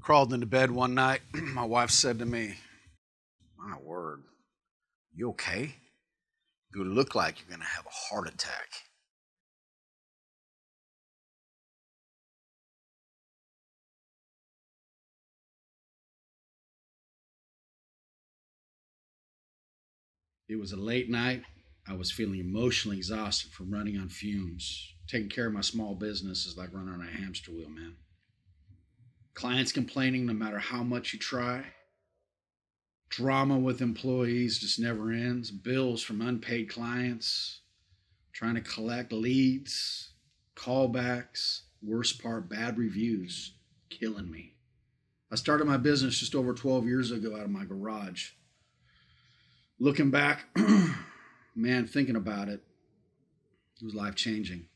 Crawled into bed one night. My wife said to me, My word, you okay? You look like you're going to have a heart attack. It was a late night. I was feeling emotionally exhausted from running on fumes. Taking care of my small business is like running on a hamster wheel, man. Clients complaining no matter how much you try. Drama with employees just never ends. Bills from unpaid clients. Trying to collect leads, callbacks. Worst part, bad reviews. Killing me. I started my business just over 12 years ago out of my garage. Looking back, man, thinking about it, it was life changing.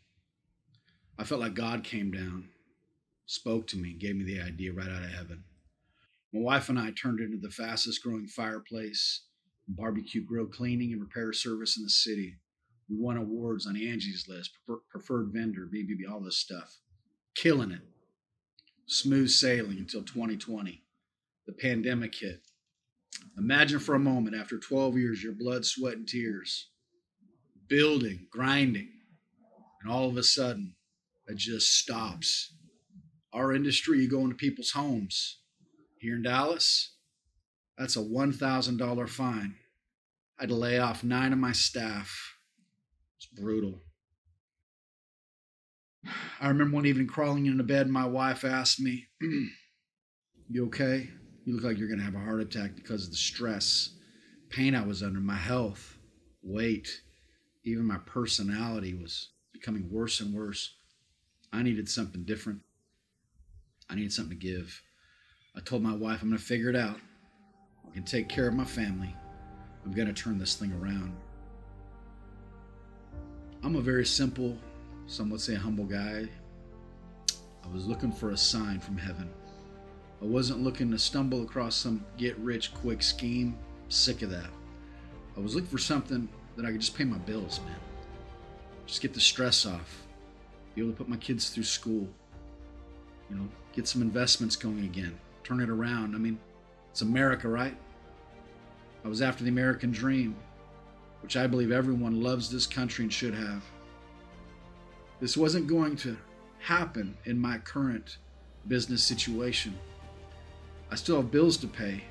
I felt like God came down, spoke to me, gave me the idea right out of heaven. My wife and I turned into the fastest growing fireplace, barbecue grill cleaning, and repair service in the city. We won awards on Angie's List, preferred vendor, BBB, all this stuff. Killing it. Smooth sailing until 2020. The pandemic hit. Imagine for a moment, after 12 years, your blood, sweat, and tears, building, grinding, and all of a sudden, it just stops. Our industry, you go into people's homes here in Dallas, that's a $1,000 fine. I had to lay off nine of my staff. It's brutal. I remember one evening crawling into bed, my wife asked me, You okay? You look like you're going to have a heart attack because of the stress, pain I was under, my health, weight, even my personality was becoming worse and worse. I needed something different. I needed something to give. I told my wife, I'm going to figure it out. I can take care of my family. I'm going to turn this thing around. I'm a very simple, some would say humble guy. I was looking for a sign from heaven. I wasn't looking to stumble across some get rich quick scheme. Sick of that. I was looking for something that I could just pay my bills, man. Just get the stress off. Be able to put my kids through school. You know, get some investments going again. Turn it around. I mean, it's America, right? I was after the American dream, which I believe everyone loves this country and should have. This wasn't going to happen in my current business situation. I still have bills to pay,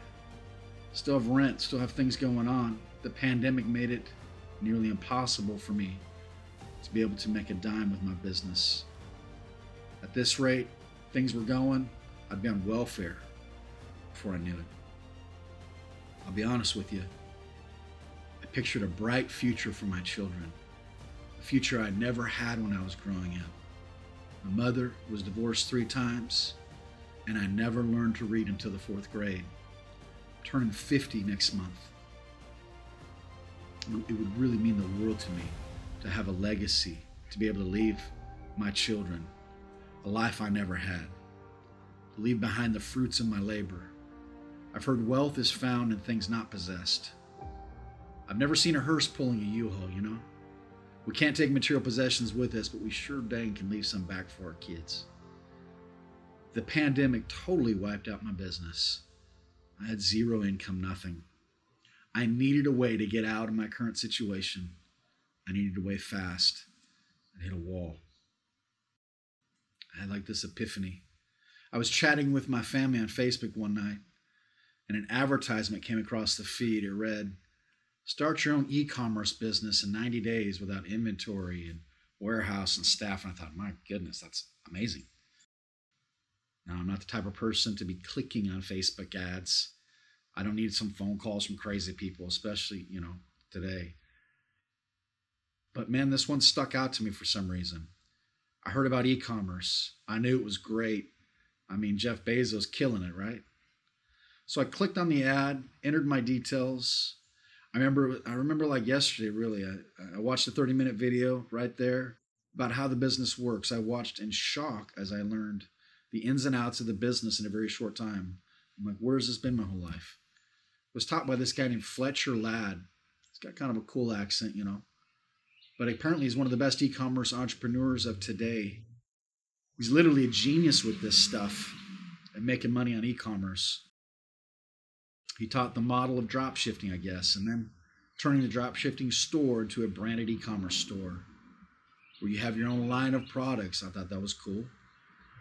still have rent, still have things going on. The pandemic made it nearly impossible for me to be able to make a dime with my business. At this rate, things were going, I'd be on welfare before I knew it. I'll be honest with you. I pictured a bright future for my children, a future I never had when I was growing up. My mother was divorced three times and I never learned to read until the fourth grade. Turning 50 next month. It would really mean the world to me to have a legacy, to be able to leave my children a life I never had, to leave behind the fruits of my labor. I've heard wealth is found in things not possessed. I've never seen a hearse pulling a U-Haul, you know? We can't take material possessions with us, but we sure dang can leave some back for our kids. The pandemic totally wiped out my business. I had zero income, nothing. I needed a way to get out of my current situation. I needed a way fast. I hit a wall. I had like this epiphany. I was chatting with my family on Facebook one night, and an advertisement came across the feed. It read, Start your own e commerce business in 90 days without inventory and warehouse and staff. And I thought, my goodness, that's amazing. Now, I'm not the type of person to be clicking on Facebook ads. I don't need some phone calls from crazy people, especially, you know, today. But man, this one stuck out to me for some reason. I heard about e commerce. I knew it was great. I mean, Jeff Bezos killing it, right? So I clicked on the ad, entered my details. I remember, I remember like yesterday, really. I, I watched a 30 minute video right there about how the business works. I watched in shock as I learned the ins and outs of the business in a very short time. I'm like, where's this been my whole life? I was taught by this guy named Fletcher Ladd. He's got kind of a cool accent, you know. But apparently he's one of the best e-commerce entrepreneurs of today. He's literally a genius with this stuff. and making money on e commerce. He taught the model of drop shipping, I guess, and then turning the drop shipping store into a branded e commerce store where you have your own line of products. I thought that was cool.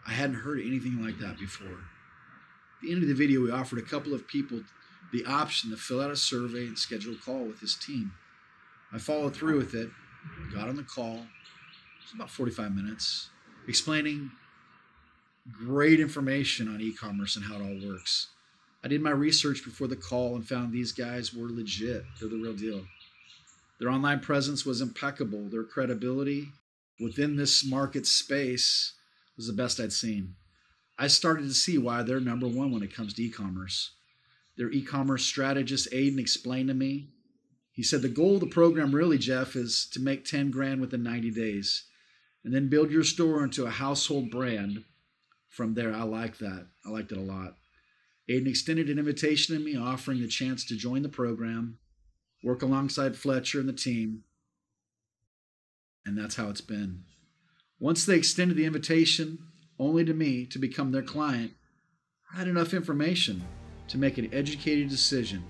I hadn't heard anything like that before. At the end of the video, we offered a couple of people the option to fill out a survey and schedule a call with his team. I followed through with it, got on the call. It was about 45 minutes, explaining great information on e commerce and how it all works. I did my research before the call and found these guys were legit. They're the real deal. Their online presence was impeccable. Their credibility within this market space was the best I'd seen. I started to see why they're number one when it comes to e commerce. Their e commerce strategist, Aiden, explained to me. He said the goal of the program, really, Jeff, is to make 10 grand within 90 days and then build your store into a household brand from there. I like that. I liked it a lot. Aiden extended an invitation to me, offering the chance to join the program, work alongside Fletcher and the team. And that's how it's been. Once they extended the invitation only to me to become their client, I had enough information to make an educated decision.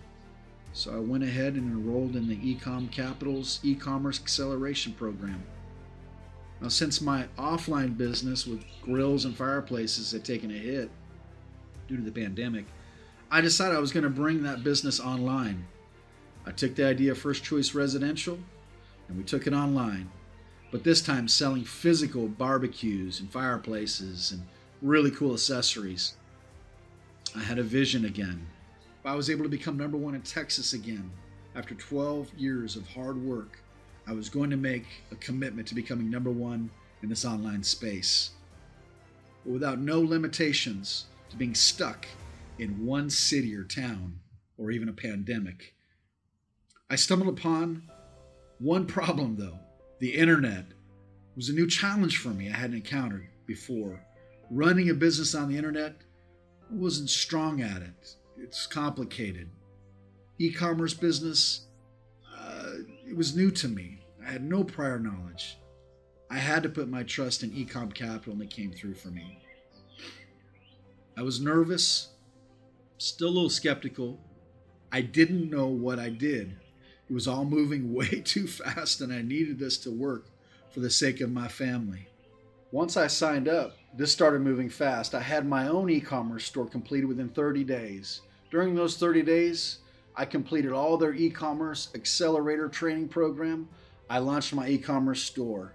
So I went ahead and enrolled in the Ecom Capital's e commerce acceleration program. Now, since my offline business with grills and fireplaces had taken a hit due to the pandemic, I decided I was going to bring that business online. I took the idea of First Choice Residential and we took it online, but this time selling physical barbecues and fireplaces and really cool accessories. I had a vision again. I was able to become number one in Texas again after 12 years of hard work, I was going to make a commitment to becoming number one in this online space. But without no limitations to being stuck in one city or town or even a pandemic. I stumbled upon one problem, though the internet was a new challenge for me I hadn't encountered before. Running a business on the internet I wasn't strong at it. It's complicated. E-commerce business, uh, it was new to me. I had no prior knowledge. I had to put my trust in Ecom Capital, and it came through for me. I was nervous, still a little skeptical. I didn't know what I did. It was all moving way too fast, and I needed this to work for the sake of my family. Once I signed up, this started moving fast. I had my own e commerce store completed within 30 days. During those 30 days, I completed all their e commerce accelerator training program. I launched my e commerce store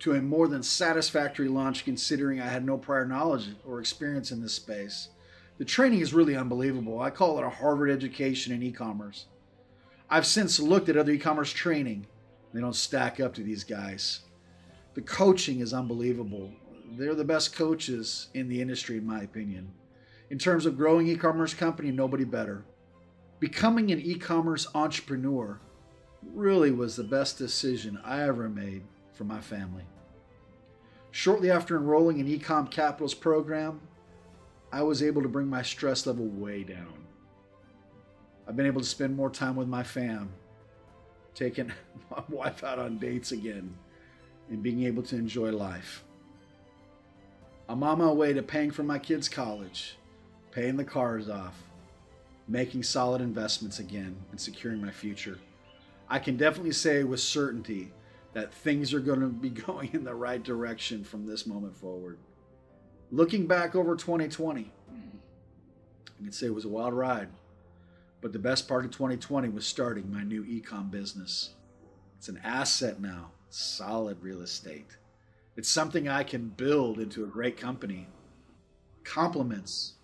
to a more than satisfactory launch considering I had no prior knowledge or experience in this space. The training is really unbelievable. I call it a Harvard education in e commerce. I've since looked at other e commerce training, they don't stack up to these guys. The coaching is unbelievable. They're the best coaches in the industry, in my opinion. In terms of growing e commerce company, nobody better. Becoming an e commerce entrepreneur really was the best decision I ever made for my family. Shortly after enrolling in Ecom Capital's program, I was able to bring my stress level way down. I've been able to spend more time with my fam, taking my wife out on dates again, and being able to enjoy life. I'm on my way to paying for my kids' college, paying the cars off, making solid investments again, and securing my future. I can definitely say with certainty that things are going to be going in the right direction from this moment forward. Looking back over 2020, I can say it was a wild ride, but the best part of 2020 was starting my new ecom business. It's an asset now solid real estate. It's something I can build into a great company. Complements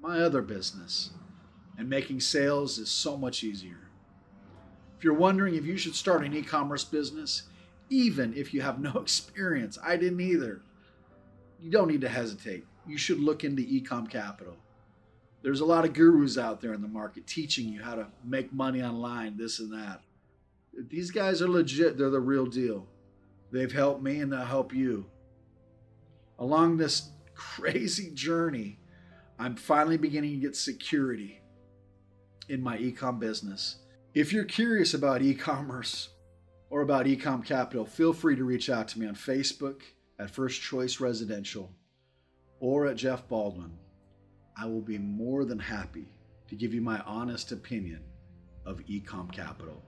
my other business. And making sales is so much easier. If you're wondering if you should start an e commerce business, even if you have no experience, I didn't either, you don't need to hesitate. You should look into Ecom Capital. There's a lot of gurus out there in the market teaching you how to make money online, this and that. These guys are legit, they're the real deal. They've helped me and they'll help you. Along this crazy journey, I'm finally beginning to get security in my ecom business. If you're curious about e commerce or about ecom capital, feel free to reach out to me on Facebook at First Choice Residential or at Jeff Baldwin. I will be more than happy to give you my honest opinion of Ecom Capital.